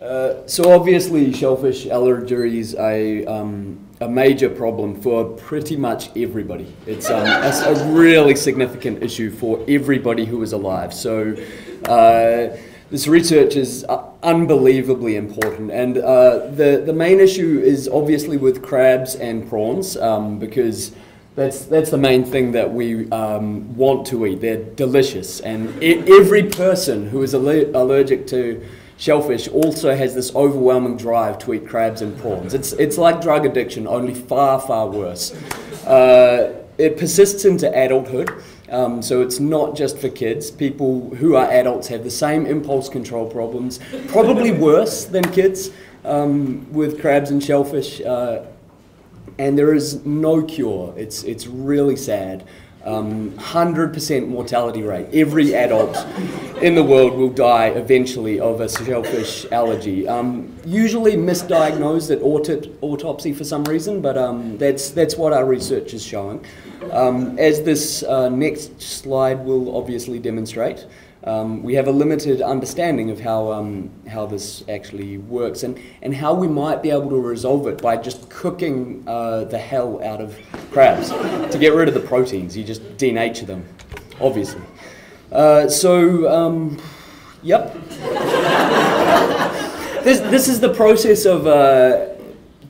Uh, so obviously, shellfish allergy is a, um, a major problem for pretty much everybody. It's, um, a really significant issue for everybody who is alive. So uh, this research is uh, unbelievably important, and uh, the the main issue is obviously with crabs and prawns um, because. That's, that's the main thing that we um, want to eat. They're delicious, and e- every person who is aller- allergic to shellfish also has this overwhelming drive to eat crabs and prawns. It's, it's like drug addiction, only far, far worse. Uh, it persists into adulthood, um, so it's not just for kids. People who are adults have the same impulse control problems, probably worse than kids um, with crabs and shellfish. Uh, and there is no cure. It's, it's really sad um, 100% mortality rate. Every adult in the world will die eventually of a shellfish allergy. Um, usually misdiagnosed at aut- autopsy for some reason, but um, that's, that's what our research is showing. Um, as this uh, next slide will obviously demonstrate, um, we have a limited understanding of how, um, how this actually works and, and how we might be able to resolve it by just cooking uh, the hell out of crabs to get rid of the proteins. You just denature them, obviously. Uh, so, um, yep. this, this is the process of uh,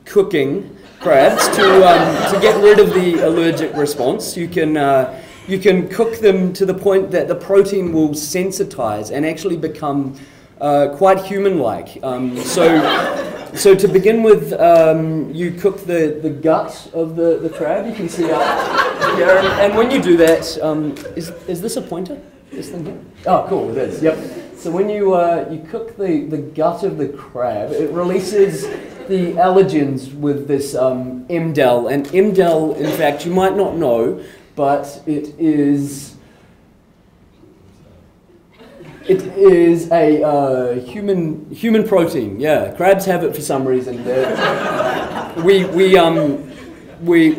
cooking crabs to, um, to get rid of the allergic response. You can uh, you can cook them to the point that the protein will sensitize and actually become uh, quite human-like. Um, so, so to begin with, um, you cook the, the gut of the, the crab. You can see up here, and, and when you do that, um, is, is this a pointer? This thing here? Oh, cool, it is. Yep. So when you uh, you cook the, the gut of the crab, it releases the allergens with this um, MDEL. And MDEL, in fact, you might not know, but it is it is a uh, human human protein. Yeah, crabs have it for some reason. we we um we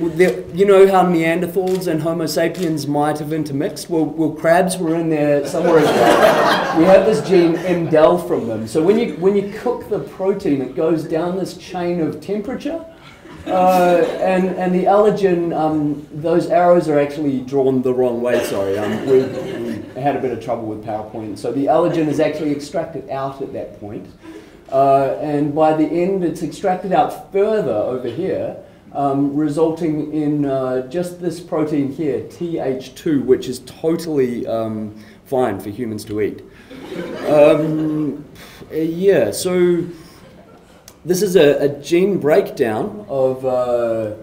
you know how Neanderthals and Homo sapiens might have intermixed. Well, well, crabs were in there somewhere. We have this gene MDEL from them. So when you when you cook the protein, it goes down this chain of temperature uh, and, and the allergen, um, those arrows are actually drawn the wrong way, sorry. Um, we, had a bit of trouble with PowerPoint. So the allergen is actually extracted out at that point. Uh, and by the end, it's extracted out further over here, um, resulting in uh, just this protein here, TH2, which is totally um, fine for humans to eat. Um, yeah, so this is a, a gene breakdown of uh,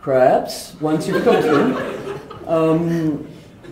crabs once you've cooked them. Um,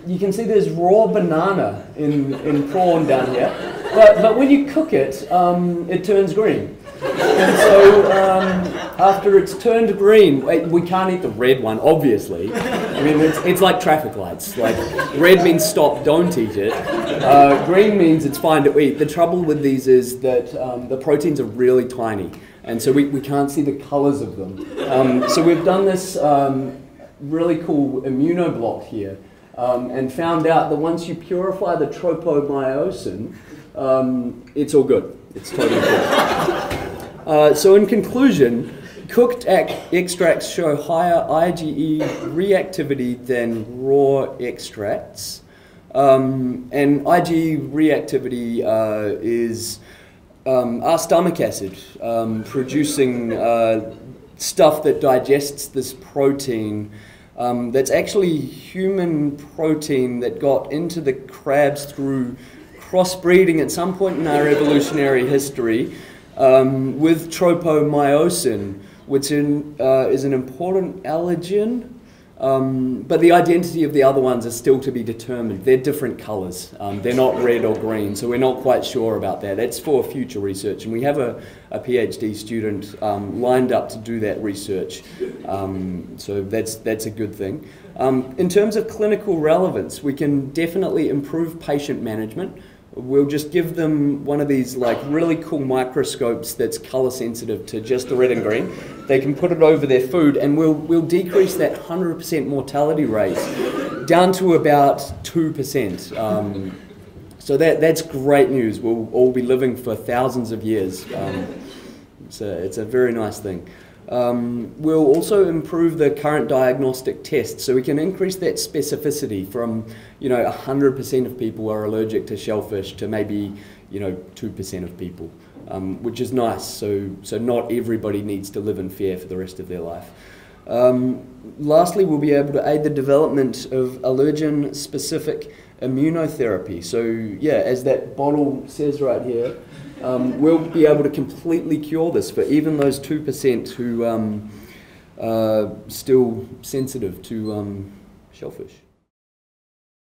you can see there's raw banana in, in prawn down here. But, but when you cook it, um, it turns green. And so um, after it's turned green, we can't eat the red one, obviously. I mean, it's, it's like traffic lights. Like, red means stop, don't eat it. Uh, green means it's fine to eat. The trouble with these is that um, the proteins are really tiny, and so we, we can't see the colors of them. Um, so we've done this um, really cool immunoblot here, um, and found out that once you purify the tropomyosin, um, it's all good. It's totally good. Uh, so in conclusion, cooked extracts show higher IgE reactivity than raw extracts. Um, and IgE reactivity uh, is um, our stomach acid um, producing uh, stuff that digests this protein um, that's actually human protein that got into the crabs through crossbreeding at some point in our evolutionary history um, with tropomyosin, which in, uh, is an important allergen. Um, but the identity of the other ones is still to be determined. They're different colours. Um, they're not red or green, so we're not quite sure about that. That's for future research, and we have a, a PhD student um, lined up to do that research. Um, so that's that's a good thing. Um, in terms of clinical relevance, we can definitely improve patient management we'll just give them one of these like really cool microscopes that's color sensitive to just the red and green. They can put it over their food and we'll, we'll decrease that 100% mortality rate down to about 2%. Um, so that, that's great news. We'll all be living for thousands of years. Um, a, it's a very nice thing. Um, we'll also improve the current diagnostic test so we can increase that specificity from, you know, 100% of people are allergic to shellfish to maybe, you know, 2% of people, um, which is nice. So, so not everybody needs to live in fear for the rest of their life. Um, lastly, we'll be able to aid the development of allergen specific immunotherapy. So, yeah, as that bottle says right here, um, we'll be able to completely cure this for even those 2% who um, are still sensitive to um, shellfish.